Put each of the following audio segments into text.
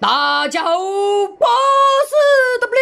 大家好，我是 W，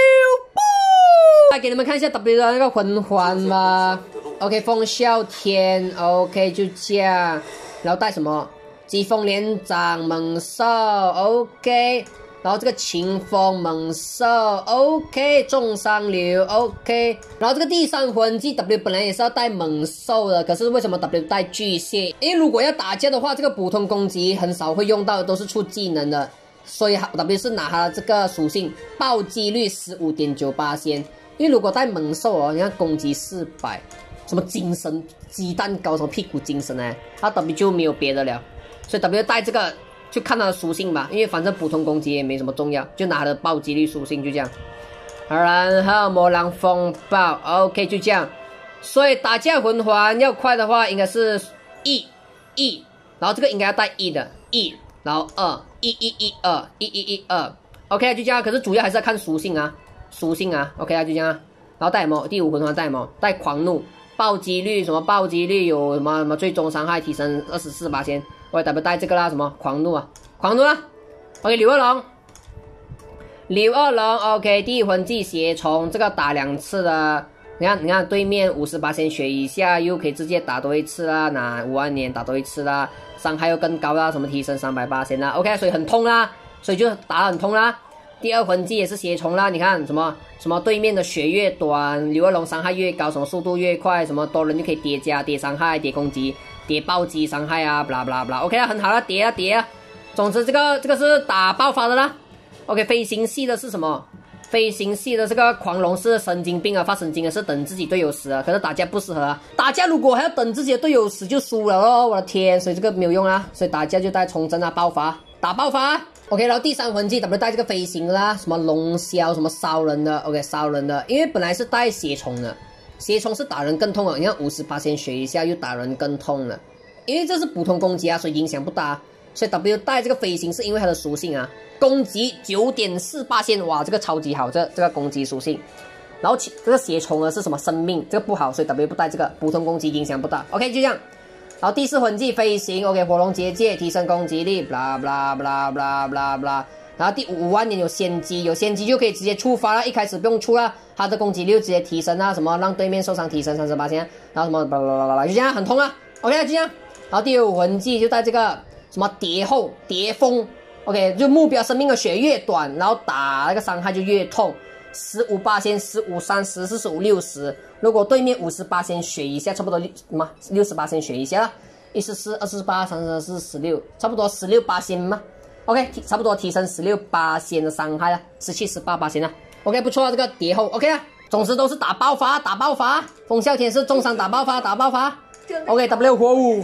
来给你们看一下 W 的那个魂环吧。OK，风啸天，OK 就这样，然后带什么？疾风连掌猛兽，OK，然后这个秦风猛兽，OK，重伤流，OK，然后这个第三魂技 W 本来也是要带猛兽的，可是为什么 W 带巨蟹？因为如果要打架的话，这个普通攻击很少会用到，都是出技能的。所以 W 是拿它的这个属性暴击率十五点九八先，因为如果带猛兽哦，你看攻击四百，什么精神鸡蛋糕，什么屁股精神呢？它 W 就没有别的了，所以 W 带这个就看它的属性吧，因为反正普通攻击也没什么重要，就拿它的暴击率属性就这样。然后魔狼风暴，OK 就这样。所以打架魂环要快的话，应该是 E E，然后这个应该要带 E 的 E。然后二一一一二一一一二，OK 就这样。可是主要还是要看属性啊，属性啊，OK 啊就这样。然后带什么？第五魂环带什么？带狂怒，暴击率什么？暴击率有什么什么？最终伤害提升二十四八千。我也 W 带这个啦，什么狂怒啊？狂怒啊！OK 刘二龙，刘二龙，OK 第一魂技血虫，这个打两次的。你看，你看对面五十八千血以下，又可以直接打多一次啦，拿五万年打多一次啦，伤害又更高啦，什么提升三百八千啦，OK，所以很痛啦，所以就打很痛啦。第二魂技也是血虫啦，你看什么什么对面的血越短，刘二龙伤害越高，什么速度越快，什么多人就可以叠加叠伤害、叠攻击、叠暴击伤害啊，不啦不啦不啦，OK 啊，很好啦，叠啊叠啊。总之这个这个是打爆发的啦，OK，飞行系的是什么？飞行系的这个狂龙是神经病啊，发神经。的是等自己队友死啊，可是打架不适合啊，打架如果还要等自己的队友死就输了哦，我的天，所以这个没有用啊，所以打架就带重针啊，爆发，打爆发，OK，然后第三魂技 W 带这个飞行啦，什么龙啸，什么烧人的，OK，烧人的，因为本来是带血虫的，血虫是打人更痛啊，你看五十八千血一下又打人更痛了，因为这是普通攻击啊，所以影响不大，所以 W 带这个飞行是因为它的属性啊。攻击九点四八千，哇，这个超级好，这这个攻击属性。然后这个血虫呢是什么生命？这个不好，所以 W 不带这个，普通攻击影响不大。OK，就这样。然后第四魂技飞行，OK，火龙结界提升攻击力，bla bla bla bla bla bla。然后第五万年有先机，有先机就可以直接触发了，一开始不用出了，它的攻击力就直接提升啊，什么让对面受伤提升三十八千，然后什么 blah blah blah，就这样很痛啊。OK，就这样。然后第五魂技就带这个什么叠后叠风。OK，就目标生命的血越短，然后打那个伤害就越痛。十五八千，十五三十，四十五六十。如果对面五十八千血一下，差不多六什么六十八千血一下，一十四二十八三十四十六，差不多十六八千嘛。OK，差不多提升十六八千的伤害了，十七十八八千了。OK，不错啊，这个叠后 OK 啊。总之都是打爆发，打爆发。风啸天是重伤打爆发，打爆发。OK，W 火舞，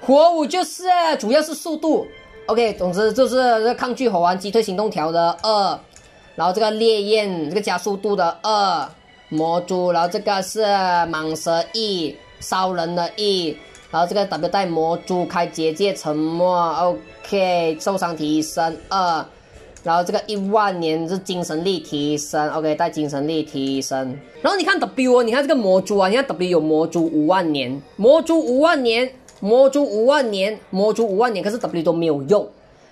火舞就是主要是速度。OK，总之就是这抗拒火丸击退行动条的二，然后这个烈焰这个加速度的二魔珠，然后这个是蟒蛇 E 烧人的 E，然后这个 W 带魔珠开结界沉默，OK 受伤提升二，然后这个一万年是精神力提升，OK 带精神力提升，然后你看 W 哦，你看这个魔珠啊，你看 W 有魔珠五万年，魔珠五万年。魔珠五万年，魔珠五万年，可是 W 都没有用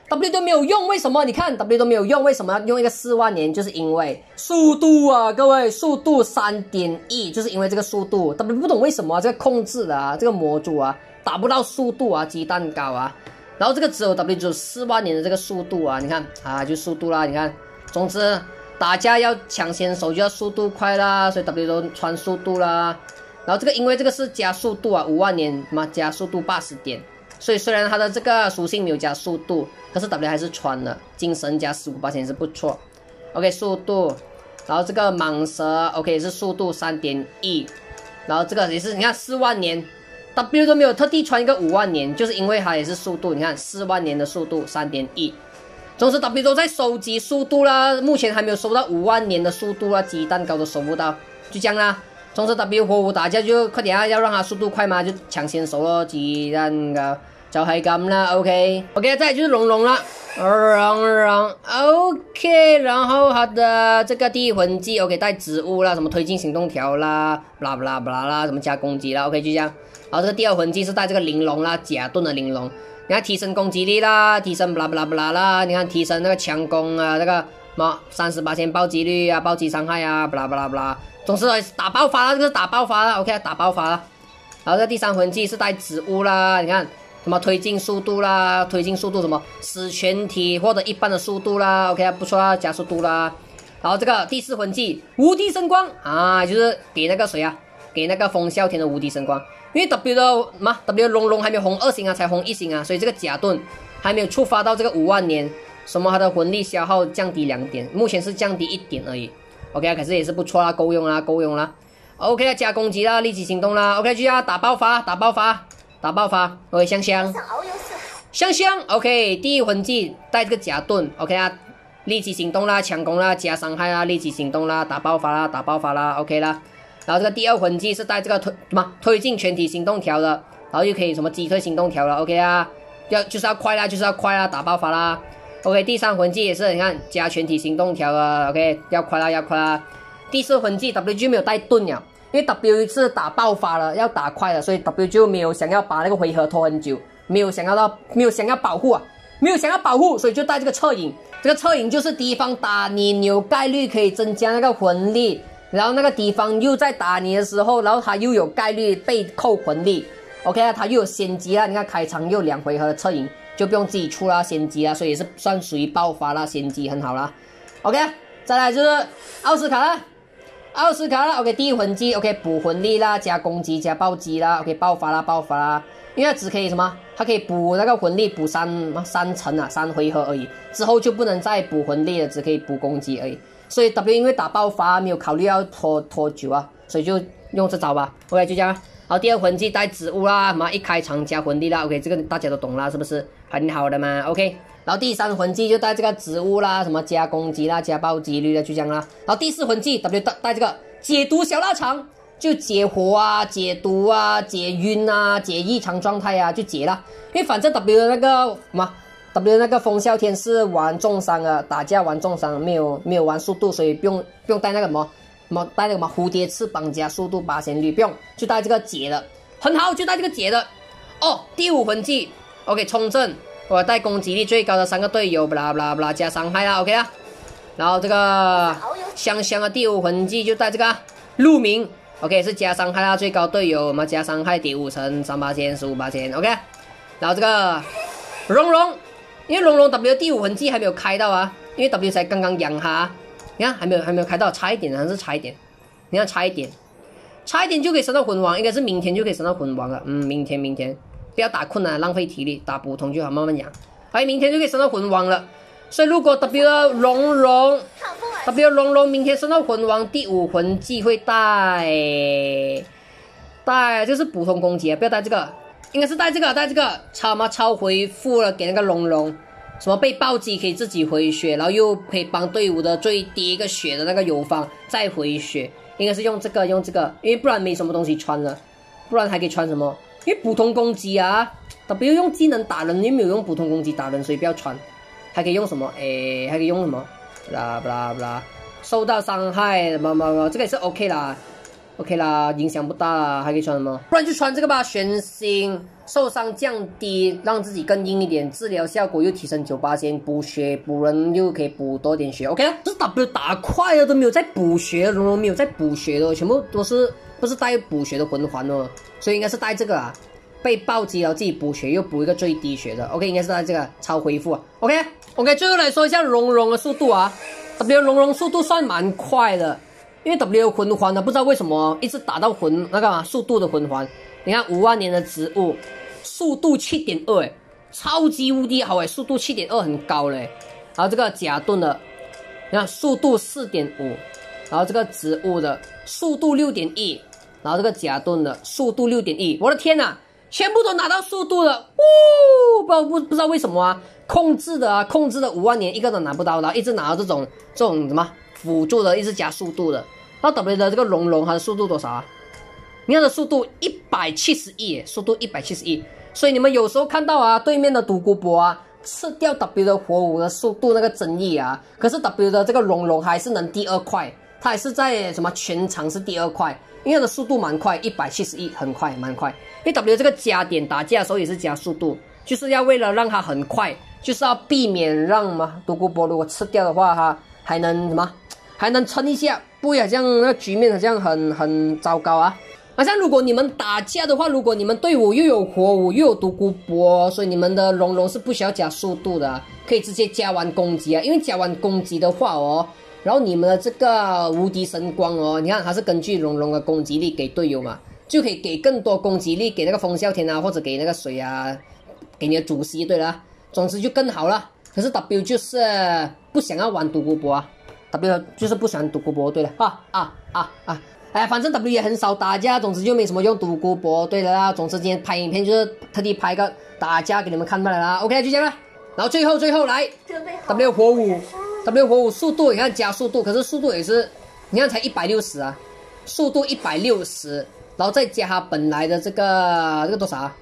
，W 都没有用，为什么？你看 W 都没有用，为什么要用一个四万年？就是因为速度啊，各位，速度三点一，就是因为这个速度，W 不懂为什么这个控制的啊，这个魔珠啊，达不到速度啊，鸡蛋糕啊，然后这个只有 W 只有四万年的这个速度啊，你看啊，就速度啦，你看，总之打架要抢先手就要速度快啦，所以 W 都穿速度啦。然后这个因为这个是加速度啊，五万年嘛加速度八十点，所以虽然它的这个属性没有加速度，可是 W 还是穿了，精神加十五八千是不错。OK 速度，然后这个蟒蛇 OK 是速度三点一，然后这个也是你看四万年，W 都没有特地穿一个五万年，就是因为它也是速度，你看四万年的速度三点一，总之 W 都在收集速度啦，目前还没有收到五万年的速度啊，鸡蛋糕都收不到，就这样啦。总之 W 火舞打架就快点啊，要让他速度快嘛，就抢先手咯，鸡蛋糕就系咁啦，OK OK，再就是龙龙啦，龙龙 OK，然后他的这个第一魂技 OK 带植物啦，什么推进行动条啦，不啦不啦不啦啦，什么加攻击啦，OK 就这样。然后这个第二魂技是带这个玲珑啦，假盾的玲珑。你看提升攻击力啦，提升不啦不啦不啦啦，你看提升那个强攻啊，那个么三十八千暴击率啊，暴击伤害啊，不啦不啦不啦，总是打爆发了，这个是打爆发了，OK，打爆发了。然后这第三魂技是带植物啦，你看什么推进速度啦，推进速度什么使全体或者一半的速度啦，OK，不错啊，加速度啦。然后这个第四魂技无敌神光啊，就是给那个谁啊，给那个风啸天的无敌神光。因为 W 的嘛，W 龙龙还没有红二星啊，才红一星啊，所以这个假盾还没有触发到这个五万年，什么它的魂力消耗降低两点，目前是降低一点而已。OK，啊可是也是不错啦，够用啦，够用啦。OK，啊加攻击啦，立即行动啦。OK，就要打爆发，打爆发，打爆发。OK，香香，香香。OK，第一魂技带这个假盾。OK 啊，立即行动啦，强攻啦，加伤害啦，立即行动啦，打爆发啦，打爆发啦。OK 啦。然后这个第二魂技是带这个推什么推进全体行动条的，然后就可以什么击退行动条了，OK 啊，要就是要快啦，就是要快啦，打爆发啦，OK，第三魂技也是你看加全体行动条啊，OK，要快啦，要快啦，第四魂技 W G 没有带盾了，因为 W 是打爆发了，要打快了，所以 W 就没有想要把那个回合拖很久，没有想要到没有想要保护啊，没有想要保护，所以就带这个侧影，这个侧影就是敌方打你有概率可以增加那个魂力。然后那个敌方又在打你的时候，然后他又有概率被扣魂力，OK 啊，他又有先机啊，你看开场又两回合的侧影，就不用自己出啦先机啊，所以也是算属于爆发啦，先机很好啦。OK，再来就是奥斯卡啦，奥斯卡啦，OK 第一魂技，OK 补魂力啦，加攻击加暴击啦，OK 爆发啦爆发啦，因为它只可以什么，它可以补那个魂力补三三层啊，三回合而已，之后就不能再补魂力了，只可以补攻击而已。所以 W 因为打爆发没有考虑要拖拖久啊，所以就用这招吧。OK 就这样。好，第二魂技带植物啦，嘛一开场加魂力啦。OK 这个大家都懂啦，是不是很好的嘛？OK。然后第三魂技就带这个植物啦，什么加攻击啦，加暴击率的就这样啦。然后第四魂技 W 带带这个解毒小腊肠，就解火啊，解毒啊，解晕啊，解异常状态啊，就解了。因为反正 W 的那个什么。W 那个风啸天是玩重伤啊，打架玩重伤，没有没有玩速度，所以不用不用带那个什么么带那个什么蝴蝶翅膀加速度八仙率，不用就带这个解的，很好，就带这个解的。哦，第五魂技，OK，冲阵，我带攻击力最高的三个队友，不啦不啦不啦加伤害啦，OK 啊。然后这个香香的第五魂技就带这个鹿鸣，OK 是加伤害啦，最高队友我们加伤害第五层三八千十五八千，OK。然后这个龙龙。因为龙龙 W 第五魂技还没有开到啊，因为 W 才刚刚养它，你看还没有还没有开到，差一点还是差一点，你看差一点，差一点就可以升到魂王，应该是明天就可以升到魂王了。嗯，明天明天不要打困难，浪费体力，打普通就好，慢慢养。哎，明天就可以升到魂王了。所以如果 W 龙龙 W 龙龙明天升到魂王，第五魂技会带带就是普通攻击，不要带这个。应该是带这个，带这个超吗超回复了，给那个龙龙，什么被暴击可以自己回血，然后又可以帮队伍的最低一个血的那个友方再回血，应该是用这个用这个，因为不然没什么东西穿了，不然还可以穿什么？因为普通攻击啊，他不用用技能打人，你没有用普通攻击打人，所以不要穿，还可以用什么？诶，还可以用什么？啦啦啦，受到伤害，么么么，这个也是 OK 啦。OK 啦，影响不大啦，还可以穿什么？不然就穿这个吧，全新受伤降低，让自己更硬一点，治疗效果又提升九八千，补血补人又可以补多点血。OK 啊，这 W 打快了都没有在补血，龙龙没有在补血的，全部都是不是带补血的魂环哦，所以应该是带这个啊，被暴击了自己补血又补一个最低血的。OK 应该是带这个超恢复啊。OK OK 最后来说一下龙龙的速度啊，W 龙龙速度算蛮快的。因为 W 魂环呢，不知道为什么一直打到魂那个嘛速度的魂环。你看五万年的植物，速度七点二，哎，超级无敌好哎，速度七点二很高嘞。然后这个甲盾的，你看速度四点五，然后这个植物的速度六点一，然后这个甲盾的速度六点一，我的天呐，全部都拿到速度了，呜，不不不知道为什么啊，控制的啊，控制的五万年一个都拿不到，然后一直拿到这种这种什么？辅助的一直加速度的，那 W 的这个龙龙它的速度多少啊？你看的速度一百七十亿，速度一百七十亿。所以你们有时候看到啊，对面的独孤博啊，吃掉 W 的火舞的速度那个争议啊，可是 W 的这个龙龙还是能第二快，它还是在什么全场是第二快，因为它的速度蛮快，一百七十亿很快蛮快。因为 W 这个加点打架的时候也是加速度，就是要为了让它很快，就是要避免让嘛独孤博如果吃掉的话，它还能什么，还能撑一下，不呀，这样那局面好像很很糟糕啊。好像如果你们打架的话，如果你们队伍又有火舞又有独孤波，所以你们的龙龙是不需要加速度的，可以直接加完攻击啊。因为加完攻击的话哦，然后你们的这个无敌神光哦，你看它是根据龙龙的攻击力给队友嘛，就可以给更多攻击力给那个风啸天啊，或者给那个水啊，给你的主席对了，总之就更好了。可是 W 就是不想要玩独孤波啊，W 就是不喜欢独孤博对的啊啊啊啊！哎，反正 W 也很少打架，总之就没什么用独孤博。对的啦，总之今天拍影片就是特地拍个打架给你们看罢了啦。OK，就这样了。然后最后最后来 W 火舞，W 火舞速度你看加速度，可是速度也是你看才一百六十啊，速度一百六十，然后再加它本来的这个这个多少啊？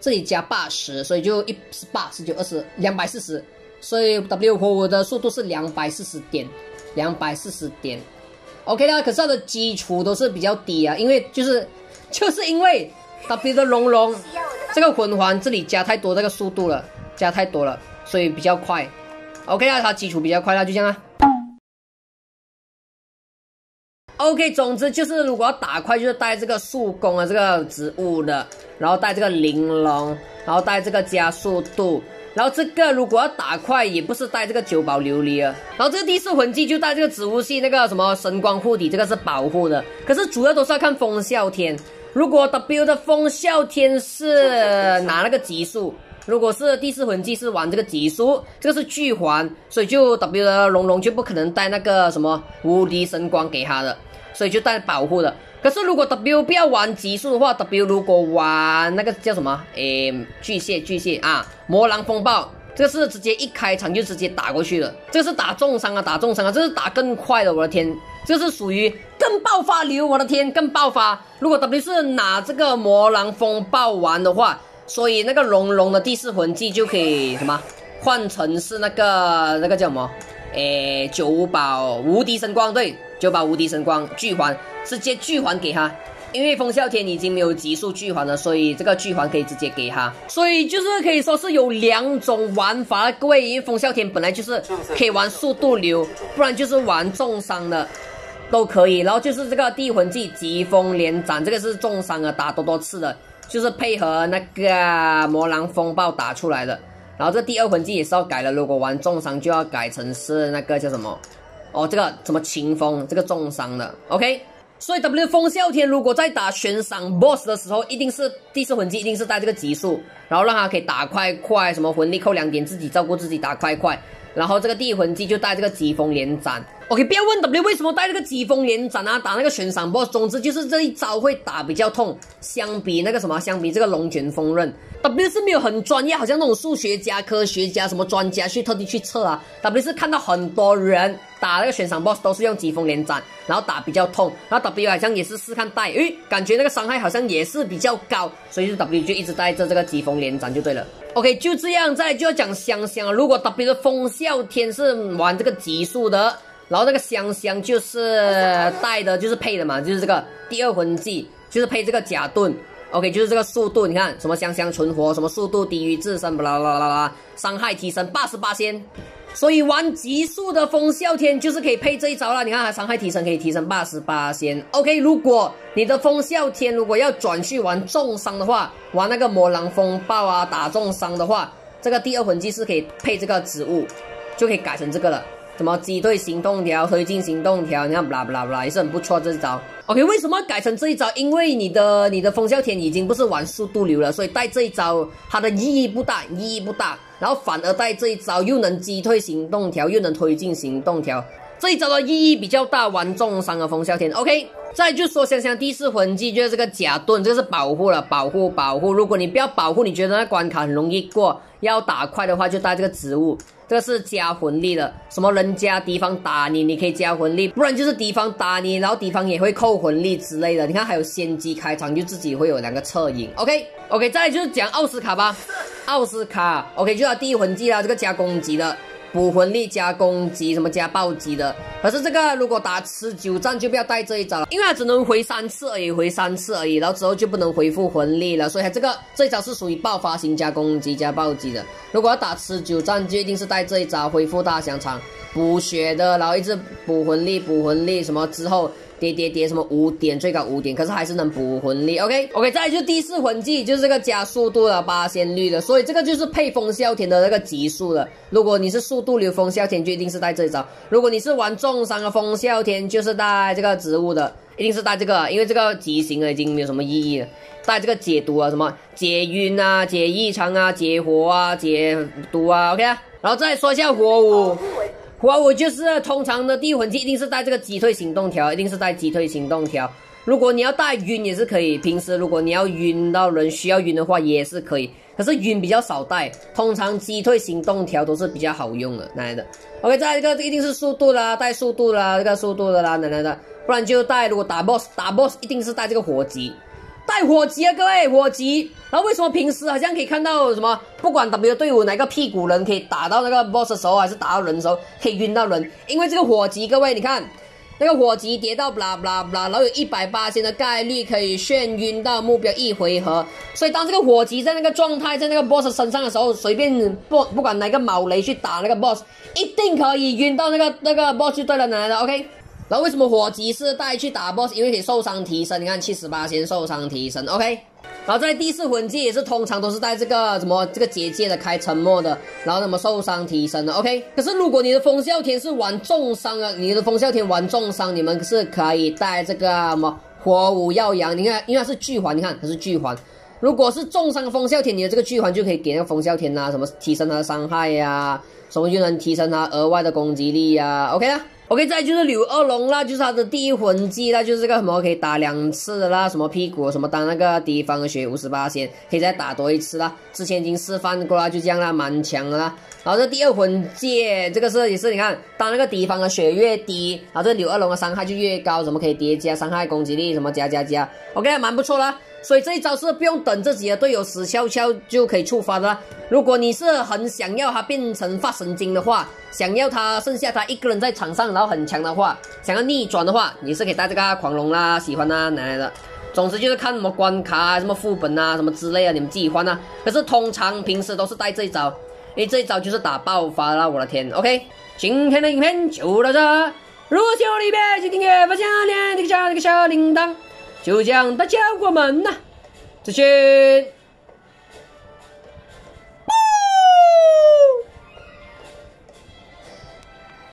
这里加八十，所以就一十八、十九、二十、两百四十，所以 W 火舞的速度是两百四十点，两百四十点。OK 啦，可是它的基础都是比较低啊，因为就是 就是因为 W 的龙龙这个魂环这里加太多这个速度了，加太多了，所以比较快。OK 啦，它基础比较快啦，就这样啊。OK，总之就是如果要打快，就是带这个速攻啊，这个植物的，然后带这个玲珑，然后带这个加速度。然后这个如果要打快，也不是带这个九宝琉璃啊。然后这个第四魂技就带这个植物系那个什么神光护体，这个是保护的。可是主要都是要看风啸天。如果 W 的风啸天是拿那个极速，如果是第四魂技是玩这个极速，这个是巨环，所以就 W 的龙龙就不可能带那个什么无敌神光给他的，所以就带保护的。可是如果 W 不要玩极速的话，W 如果玩那个叫什么？诶，巨蟹巨蟹啊，魔狼风暴，这个是直接一开场就直接打过去了，这个是打重伤啊，打重伤啊，这是打更快的，我的天，这是属于更爆发流，我的天，更爆发。如果 W 是拿这个魔狼风暴玩的话，所以那个龙龙的第四魂技就可以什么换成是那个那个叫什么？诶，九宝无敌神光，对，九宝无敌神光巨环。直接巨环给他，因为风啸天已经没有极速巨环了，所以这个巨环可以直接给他。所以就是可以说是有两种玩法，各位，因为风啸天本来就是可以玩速度流，不然就是玩重伤的，都可以。然后就是这个地魂技疾风连斩，这个是重伤的，打多多次的，就是配合那个魔狼风暴打出来的。然后这第二魂技也是要改了，如果玩重伤就要改成是那个叫什么？哦，这个什么清风，这个重伤的，OK。所以 W 风啸天如果在打悬赏 BOSS 的时候，一定是第四魂技，一定是带这个极速，然后让他可以打快快，什么魂力扣两点，自己照顾自己打快快。然后这个第一魂技就带这个疾风连斩。OK，不要问 W 为什么带这个疾风连斩啊，打那个悬赏 BOSS。总之就是这一招会打比较痛，相比那个什么，相比这个龙卷风刃。W 是没有很专业，好像那种数学家、科学家什么专家去特地去测啊。W 是看到很多人打那个悬赏 boss 都是用疾风连斩，然后打比较痛。然后 W 好像也是试看带，诶，感觉那个伤害好像也是比较高，所以就 W 就一直带着这个疾风连斩就对了。OK，就这样，再来就要讲香香。如果 W 的风啸天是玩这个极速的，然后那个香香就是带的，就是配的嘛，就是这个第二魂技，就是配这个假盾。OK，就是这个速度，你看什么香香存活，什么速度低于自身，巴拉巴拉巴拉，伤害提升八十八仙。所以玩极速的风啸天就是可以配这一招了。你看它伤害提升可以提升八十八仙。OK，如果你的风啸天如果要转去玩重伤的话，玩那个魔狼风暴啊，打重伤的话，这个第二魂技是可以配这个植物，就可以改成这个了。什么击退行动条、推进行动条，你看，不啦不啦不啦，也是很不错这一招。OK，为什么改成这一招？因为你的你的风啸天已经不是玩速度流了，所以带这一招它的意义不大，意义不大。然后反而带这一招又能击退行动条，又能推进行动条，这一招的意义比较大，玩重伤的风啸天。OK，再就说香香第四魂技就是这个假盾，这是保护了，保护保护。如果你不要保护，你觉得那关卡很容易过，要打快的话就带这个植物。这个是加魂力的，什么人家敌方打你，你可以加魂力，不然就是敌方打你，然后敌方也会扣魂力之类的。你看还有先机开场，就自己会有两个侧影。OK OK，再来就是讲奥斯卡吧，奥斯卡 OK 就要第一魂技啦，这个加攻击的，补魂力加攻击，什么加暴击的。可是这个如果打持久战就不要带这一招，因为它只能回三次而已，回三次而已，然后之后就不能恢复魂力了。所以它这个这一招是属于爆发型加攻击加暴击的。如果要打持久战，就一定是带这一招恢复大香肠补血的，然后一直补魂力补魂力什么之后。叠叠叠什么五点最高五点，可是还是能补魂力。OK OK，再来就第四魂技，就是这个加速度的八仙率的，所以这个就是配风啸天的那个级数的。如果你是速度流风啸天，就一定是带这一招；如果你是玩重伤的风啸天，就是带这个植物的，一定是带这个，因为这个级型已经没有什么意义了。带这个解毒啊，什么解晕啊、解异常啊、解火啊、解毒啊。OK，然后再说一下火舞。哇，我就是通常的地魂技，一定是带这个击退行动条，一定是带击退行动条。如果你要带晕也是可以，平时如果你要晕到人需要晕的话也是可以，可是晕比较少带，通常击退行动条都是比较好用的，奶奶的。OK，再一个一定是速度啦，带速度啦，这个速度的啦，奶奶的，不然就带如果打 boss 打 boss 一定是带这个火击。带火击啊，各位火击！然后为什么平时好像可以看到什么？不管 W 队伍哪个屁股人可以打到那个 boss 的时候，还是打到人的时候，可以晕到人？因为这个火击，各位你看，那个火击跌到 blah blah blah，然后有一百八千的概率可以眩晕到目标一回合。所以当这个火击在那个状态，在那个 boss 身上的时候，随便不不管哪个毛雷去打那个 boss，一定可以晕到那个那个 boss 就对了，奶奶的？OK。然后为什么火击是带去打 boss？因为可以受伤提升，你看七十八先受伤提升，OK。然后在第四魂技也是通常都是带这个什么这个结界的开沉默的，然后什么受伤提升的，OK。可是如果你的风啸天是玩重伤啊，你的风啸天玩重伤，你们是可以带这个什么火舞耀阳，你看，因为它是巨环，你看它是巨环。如果是重伤风啸天，你的这个巨环就可以给那个风啸天啊，什么提升他的伤害呀，什么就能提升他额外的攻击力呀，OK 啊。OK，再就是柳二龙啦，就是他的第一魂技啦，就是这个什么可以打两次的啦，什么屁股什么当那个敌方的血五十八先，可以再打多一次啦。之前已经示范过啦，就这样啦，蛮强的啦。然后这第二魂技，这个是也是你看，当那个敌方的血越低，然后这柳二龙的伤害就越高，什么可以叠加伤害、攻击力，什么加加加，OK，蛮不错啦。所以这一招是不用等自己的队友死翘翘就可以触发的。如果你是很想要他变成发神经的话，想要他剩下他一个人在场上，然后很强的话，想要逆转的话，你是可以带这个狂龙啦，喜欢啊，奶奶的。总之就是看什么关卡啊，什么副本啊，什么之类的，你们自己换啊。可是通常平时都是带这一招，因为这一招就是打爆发啦。我的天，OK，今天的影片就到这。如果喜欢里边，请订阅、分享、点这个小这个小铃铛。就这样，大家我们呐，再见。